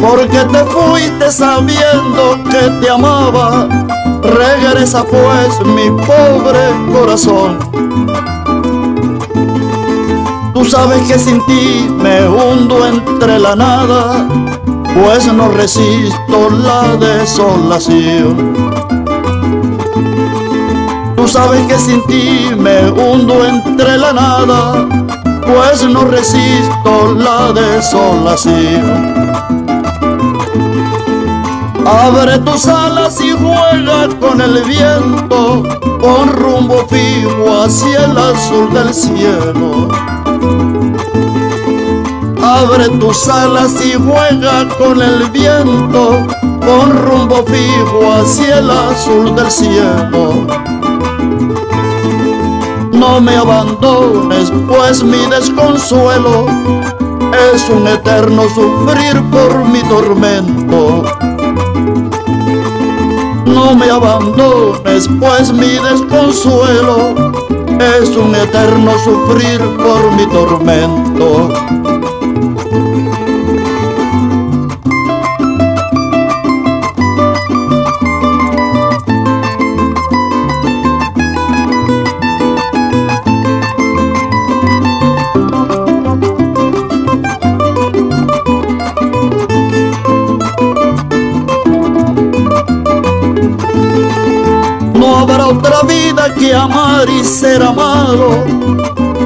porque te fuiste sabiendo que te amaba. Regresa pues mi pobre corazón. Tú sabes que sin ti me hundo entre la nada, pues no resisto la desolación. Tú sabes que sin ti me hundo entre la nada, pues no resisto la desolación. Abre tus alas y juega con el viento, con rumbo fijo hacia el azul del cielo. Abre tus alas y juega con el viento, con rumbo fijo hacia el azul del cielo. No me abandones, pues mi desconsuelo es un eterno sufrir por mi tormento. No me abandones, pues mi desconsuelo es un eterno sufrir por mi tormento. Amar y ser amado,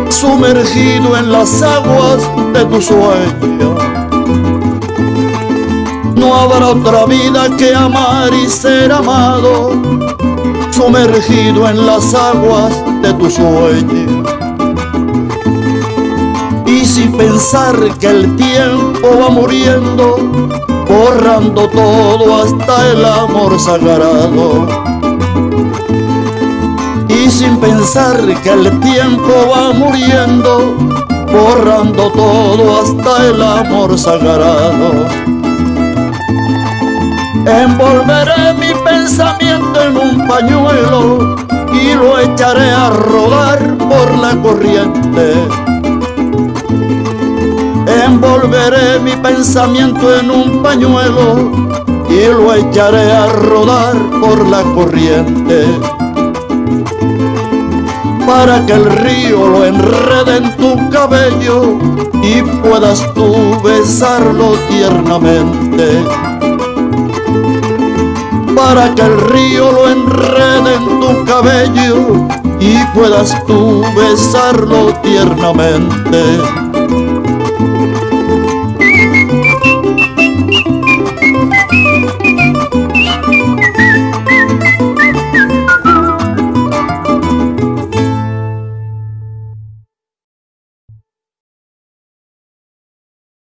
sumergido en las aguas de tu sueño. No habrá otra vida que amar y ser amado, sumergido en las aguas de tu sueño. Y sin pensar que el tiempo va muriendo, borrando todo hasta el amor sagrado sin pensar que el tiempo va muriendo, borrando todo hasta el amor sagrado. Envolveré mi pensamiento en un pañuelo y lo echaré a rodar por la corriente. Envolveré mi pensamiento en un pañuelo y lo echaré a rodar por la corriente para que el río lo enrede en tu cabello y puedas tú besarlo tiernamente. Para que el río lo enrede en tu cabello y puedas tú besarlo tiernamente.